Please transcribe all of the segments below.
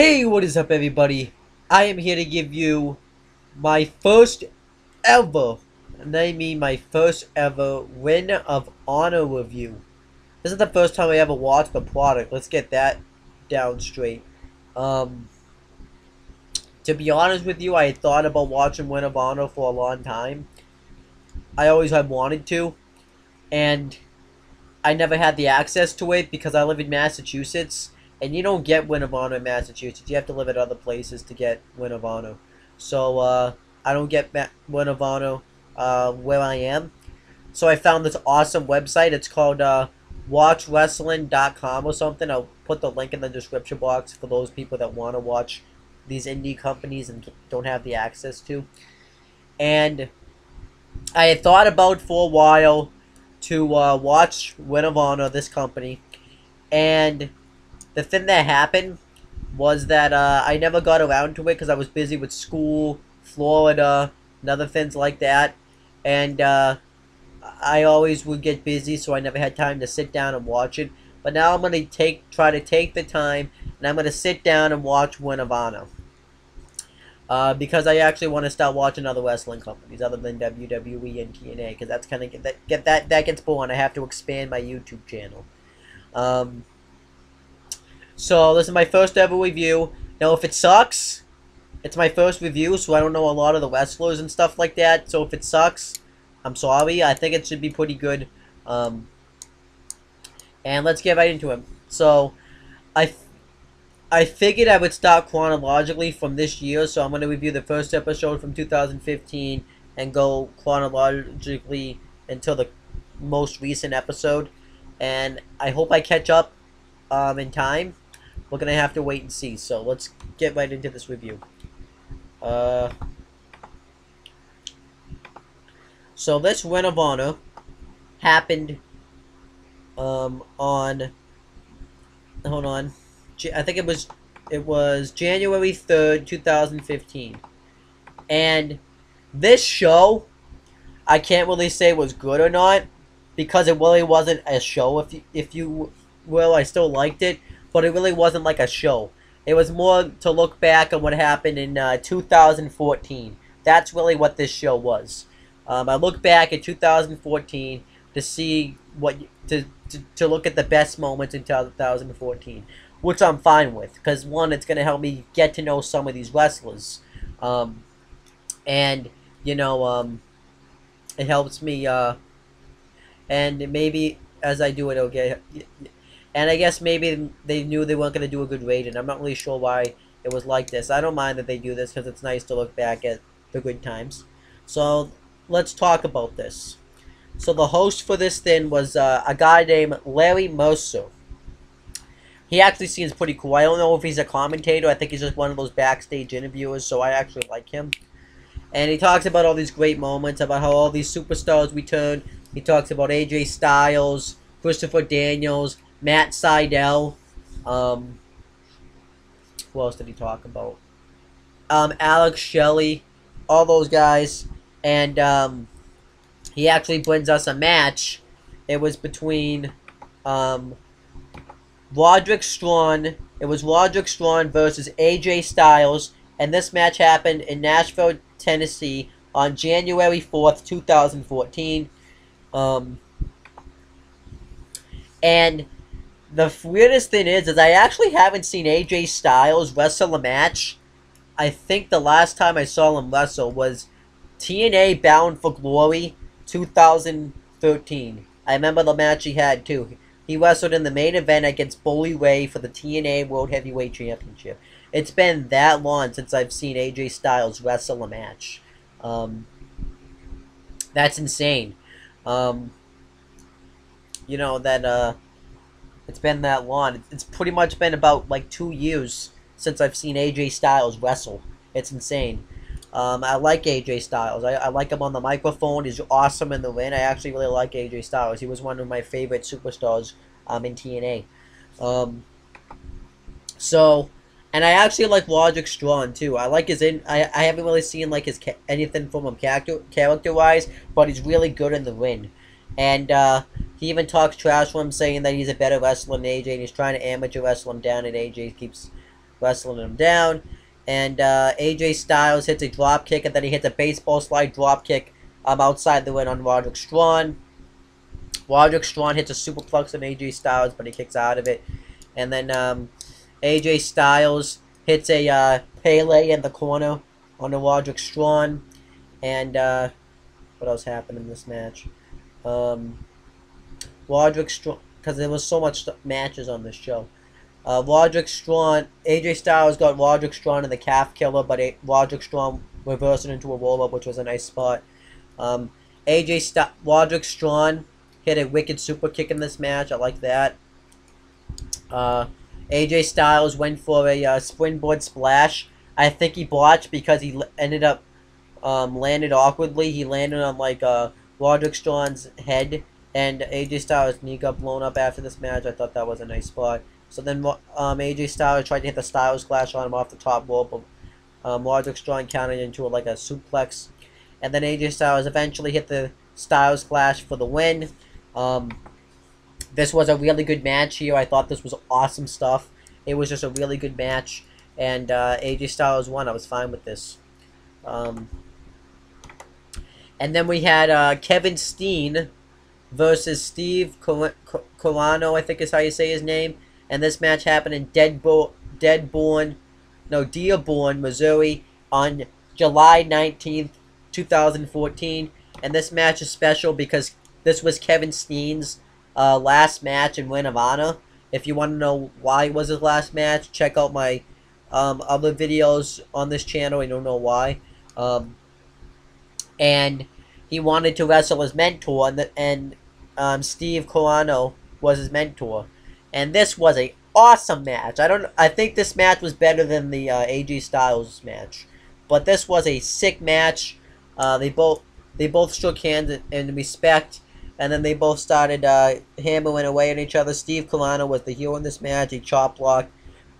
Hey, what is up everybody? I am here to give you my first ever, and I mean my first ever Ring of Honor review. This is the first time I ever watched the product. Let's get that down straight. Um, to be honest with you, I had thought about watching Ring of Honor for a long time. I always had wanted to, and I never had the access to it because I live in Massachusetts and you don't get Ring of Honor in Massachusetts. You have to live at other places to get Ring of Honor. So uh, I don't get Ma- Ring of Honor uh, where I am. So I found this awesome website. It's called uh, WatchWrestling.com or something. I'll put the link in the description box for those people that want to watch these indie companies and don't have the access to. And I had thought about for a while to uh, watch Ring of Honor, this company, and the thing that happened was that uh, I never got around to it because I was busy with school, Florida, and other things like that. And uh, I always would get busy, so I never had time to sit down and watch it. But now I'm gonna take try to take the time, and I'm gonna sit down and watch Ring of Honor. Uh, because I actually want to start watching other wrestling companies other than WWE and TNA, because that's kind of that get that that gets boring. I have to expand my YouTube channel. Um, so this is my first ever review. Now if it sucks, it's my first review, so I don't know a lot of the wrestlers and stuff like that. So if it sucks, I'm sorry. I think it should be pretty good. Um, and let's get right into it. So I, I figured I would start chronologically from this year, so I'm going to review the first episode from 2015 and go chronologically until the most recent episode. And I hope I catch up um, in time. We're to have to wait and see. So let's get right into this review. Uh, so this Ring of Honor happened um, on, hold on, I think it was, it was January 3rd, 2015. And this show, I can't really say was good or not, because it really wasn't a show, if you, if you will. I still liked it but it really wasn't like a show. It was more to look back on what happened in uh, 2014. That's really what this show was. Um, I look back at 2014 to see what to, to, to look at the best moments in 2014, which I'm fine with because one, it's gonna help me get to know some of these wrestlers, um, and you know, um, it helps me, uh, and maybe as I do it, it'll get and I guess maybe they knew they weren't going to do a good rating. I'm not really sure why it was like this. I don't mind that they do this because it's nice to look back at the good times. So let's talk about this. So the host for this thing was uh, a guy named Larry Mercer. He actually seems pretty cool. I don't know if he's a commentator. I think he's just one of those backstage interviewers, so I actually like him. And he talks about all these great moments, about how all these superstars return. He talks about AJ Styles, Christopher Daniels, Matt Sydal. Um, who else did he talk about? Um, Alex Shelley, all those guys, and um, he actually brings us a match. It was between um, Roderick Strong. It was Roderick Strong versus AJ Styles, and this match happened in Nashville, Tennessee, on January fourth, two thousand fourteen. Um, and the weirdest thing is, is I actually haven't seen AJ Styles wrestle a match. I think the last time I saw him wrestle was TNA Bound for Glory 2013. I remember the match he had too. He wrestled in the main event against Bully Ray for the TNA World Heavyweight Championship. It's been that long since I've seen AJ Styles wrestle a match. Um, that's insane. Um, you know that uh, it's been that long. It's pretty much been about like two years since I've seen AJ Styles wrestle. It's insane. Um, I like AJ Styles. I, I like him on the microphone. He's awesome in the ring. I actually really like AJ Styles. He was one of my favorite superstars um, in TNA. Um, so, and I actually like Roderick Strong too. I like his in. I, I haven't really seen like his anything from him character character wise, but he's really good in the ring. And uh, he even talks trash to him, saying that he's a better wrestler than AJ, and he's trying to amateur wrestle him down, and AJ keeps wrestling him down. And uh, AJ Styles hits a drop kick, and then he hits a baseball slide drop kick um, outside the ring on Roderick Strong. Roderick Strong hits a superplex on AJ Styles, but he kicks out of it. And then um, AJ Styles hits a uh, Pele in the corner on the Roderick Strong. And uh, what else happened in this match? Um, Roderick Strong, because there was so much matches on this show. Uh, Roderick Strong, AJ Styles got Roderick Strong in the calf killer, but a, Roderick Strong reversed it into a roll up, which was a nice spot. Um, AJ St- Roderick Strong hit a wicked super kick in this match. I like that. Uh, AJ Styles went for a uh, springboard splash. I think he botched because he ended up um, landed awkwardly. He landed on like uh, Roderick Strong's head, and AJ Styles' knee got blown up after this match. I thought that was a nice spot. So then um, AJ Styles tried to hit the Styles Clash on him off the top rope, but um, Roderick Strong counted into a, like a suplex. And then AJ Styles eventually hit the Styles Clash for the win. Um, this was a really good match here. I thought this was awesome stuff. It was just a really good match. And uh, AJ Styles won. I was fine with this. Um, and then we had uh, Kevin Steen versus Steve Corino, I think is how you say his name. And this match happened in Deadbo Deadborn, no, Dearborn, Missouri on July 19th, 2014. And this match is special because this was Kevin Steen's uh, last match in Ring of Honor. If you want to know why it was his last match, check out my um, other videos on this channel. I don't know why. Um, and he wanted to wrestle his mentor, and, the, and um, Steve Corino was his mentor. And this was a awesome match. I don't. I think this match was better than the uh, AJ Styles match, but this was a sick match. Uh, they both they both shook hands in, respect, and then they both started uh, hammering away at each other. Steve Corino was the heel in this match. He chop blocked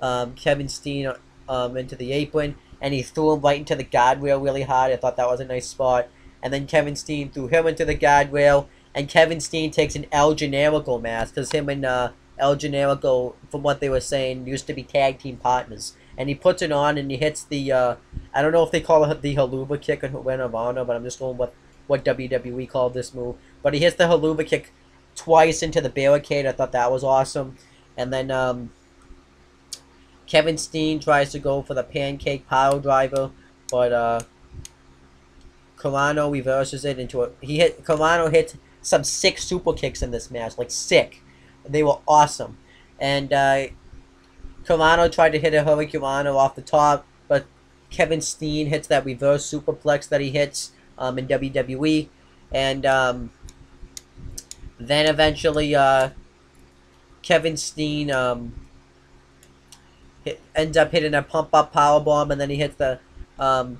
um, Kevin Steen um, into the apron, and he threw him right into the guardrail really hard. I thought that was a nice spot. And then Kevin Steen threw him into the guardrail, and Kevin Steen takes an El Generico mask because him and uh, El Generico, from what they were saying, used to be tag team partners. And he puts it on and he hits the, uh, I don't know if they call it the Helluva kick in Ring of Honor, but I'm just going with what WWE called this move. But he hits the Helluva kick twice into the barricade. I thought that was awesome. And then um, Kevin Steen tries to go for the pancake pile driver, but uh, Corino reverses it into a. He hit Corino hit some sick super kicks in this match, like sick. They were awesome. And uh, Corino tried to hit a Hurricanrana off the top, but Kevin Steen hits that reverse superplex that he hits um, in WWE. And um, then eventually uh, Kevin Steen um, hit, ends up hitting a pump up power bomb, and then he hits the um,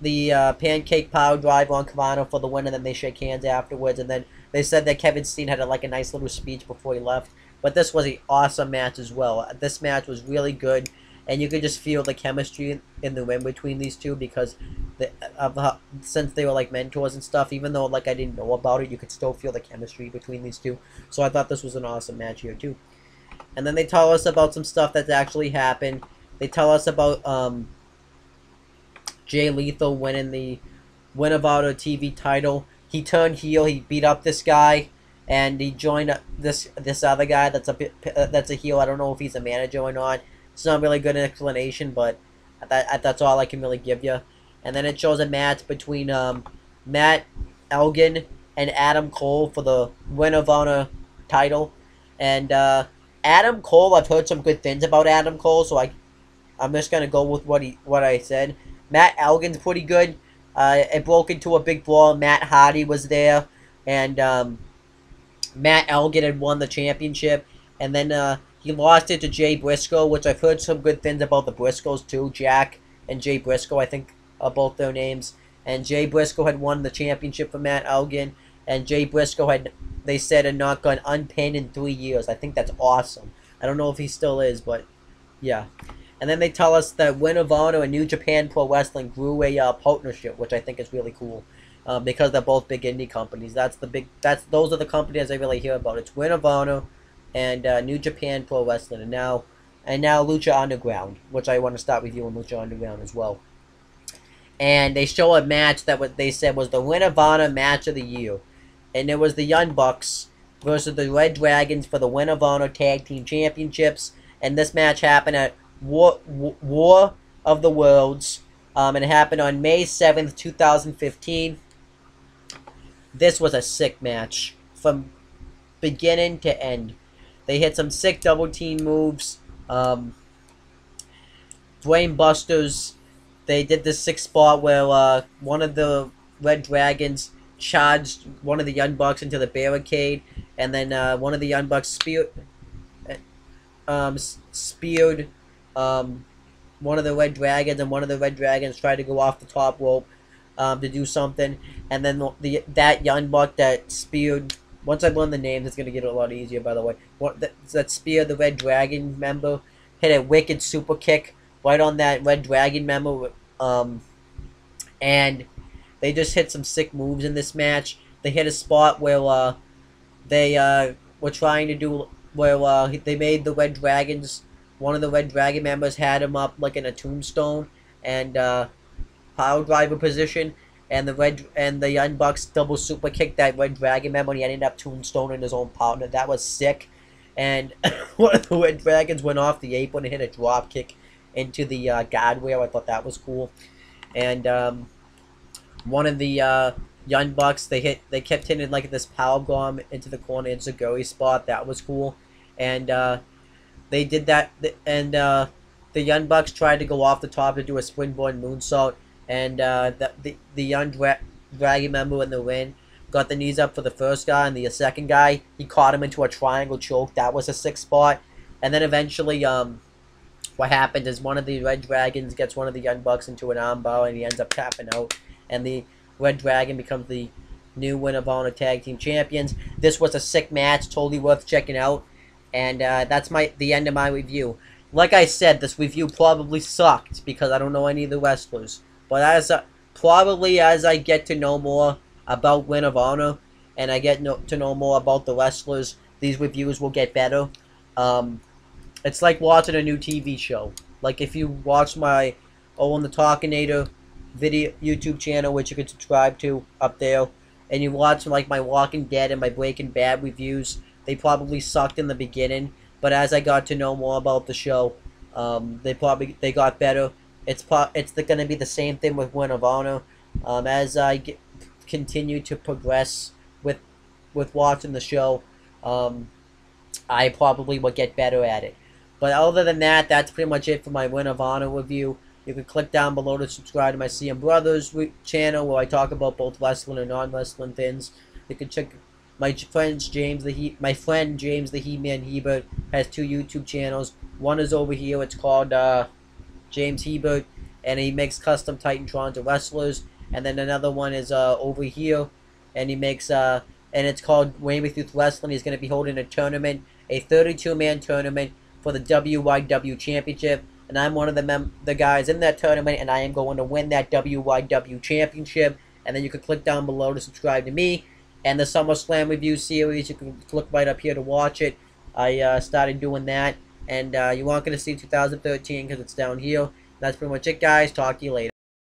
the uh, pancake power drive on Corino for the win, and then they shake hands afterwards, and then they said that Kevin Steen had a, like a nice little speech before he left. But this was an awesome match as well. This match was really good, and you could just feel the chemistry in the ring between these two because the, of how, since they were like mentors and stuff. Even though like I didn't know about it, you could still feel the chemistry between these two. So I thought this was an awesome match here too. And then they tell us about some stuff that's actually happened. They tell us about um, Jay Lethal winning the Ring of Honor TV title he turned heel. He beat up this guy, and he joined this this other guy that's a that's a heel. I don't know if he's a manager or not. It's not really good explanation, but that that's all I can really give you. And then it shows a match between um, Matt Elgin and Adam Cole for the Ring of Honor title. And uh, Adam Cole, I've heard some good things about Adam Cole, so I, I'm just gonna go with what he what I said. Matt Elgin's pretty good. Uh, it broke into a big brawl. Matt Hardy was there, and um, Matt Elgin had won the championship, and then uh, he lost it to Jay Briscoe, which I've heard some good things about the Briscoes too. Jack and Jay Briscoe, I think, are both their names. And Jay Briscoe had won the championship for Matt Elgin, and Jay Briscoe had, they said, had not gone unpinned in three years. I think that's awesome. I don't know if he still is, but yeah. And then they tell us that Honor and New Japan Pro Wrestling grew a uh, partnership, which I think is really cool. Um, because they're both big indie companies. That's the big. That's those are the companies I really hear about. It's Ring of Honor and uh, New Japan Pro Wrestling, and now and now Lucha Underground, which I want to start reviewing Lucha Underground as well. And they show a match that what they said was the Ring of Honor match of the year, and it was the Young Bucks versus the Red Dragons for the Ring of Honor Tag Team Championships. And this match happened at War, War of the Worlds, um, and it happened on May 7th, 2015. This was a sick match from beginning to end. They hit some sick double team moves. Um, Brain Busters. They did this sick spot where uh, one of the Red Dragons charged one of the Young Bucks into the barricade, and then uh, one of the Young Bucks speared, um, speared um, one of the Red Dragons, and one of the Red Dragons tried to go off the top rope um, to do something, and then the that Young Buck that speared. Once I learn the names, it's gonna get a lot easier. By the way, what that, that spear the Red Dragon member hit a wicked super kick right on that Red Dragon member, um, and they just hit some sick moves in this match. They hit a spot where uh, they uh, were trying to do where uh, they made the Red Dragons. One of the Red Dragon members had him up like in a tombstone and uh, power driver position, and the Red and the Young Bucks double super kicked that Red Dragon member, he ended up tombstoning his own partner. That was sick. And one of the Red Dragons went off the apron and hit a drop kick into the uh, guardrail. I thought that was cool. And um, one of the uh, Young Bucks, they hit, they kept hitting like this power bomb into the corner into Goey spot. That was cool, and uh, they did that. And uh, the Young Bucks tried to go off the top to do a springboard moonsault, and uh, the the, the Young Dra- Dragon member in the ring got the knees up for the first guy, and the second guy he caught him into a triangle choke. That was a six spot, and then eventually, um, what happened is one of the Red Dragons gets one of the Young Bucks into an armbar, and he ends up tapping out and the Red Dragon becomes the new Ring of Honor Tag Team Champions. This was a sick match, totally worth checking out, and uh, that's my the end of my review. Like I said, this review probably sucked because I don't know any of the wrestlers. But as uh, probably as I get to know more about Ring of Honor and I get no, to know more about the wrestlers, these reviews will get better. Um, it's like watching a new TV show. Like if you watch my Oh on the Talkinator video YouTube channel, which you can subscribe to up there, and you watch like my Walking Dead and my Breaking Bad reviews, they probably sucked in the beginning, but as I got to know more about the show, um, they probably they got better. It's pro- it's going to be the same thing with Ring of Honor. Um, as I get, continue to progress with with watching the show, um, I probably will get better at it. But other than that, that's pretty much it for my Ring of Honor review. You can click down below to subscribe to my CM Brothers channel where I talk about both wrestling and non-wrestling things. You can check my friend James the he my friend James the He-Man Hebert has two YouTube channels. One is over here. It's called uh, James Hebert, and he makes custom Titantron to wrestlers. And then another one is uh, over here, and he makes uh, and it's called Wayne Youth Wrestling. He's going to be holding a tournament, a 32-man tournament for the WYW Championship and I'm one of the mem- the guys in that tournament, and I am going to win that WYW championship. And then you can click down below to subscribe to me and the SummerSlam review series. You can click right up here to watch it. I uh, started doing that, and uh, you aren't going to see 2013 because it's down here. That's pretty much it, guys. Talk to you later.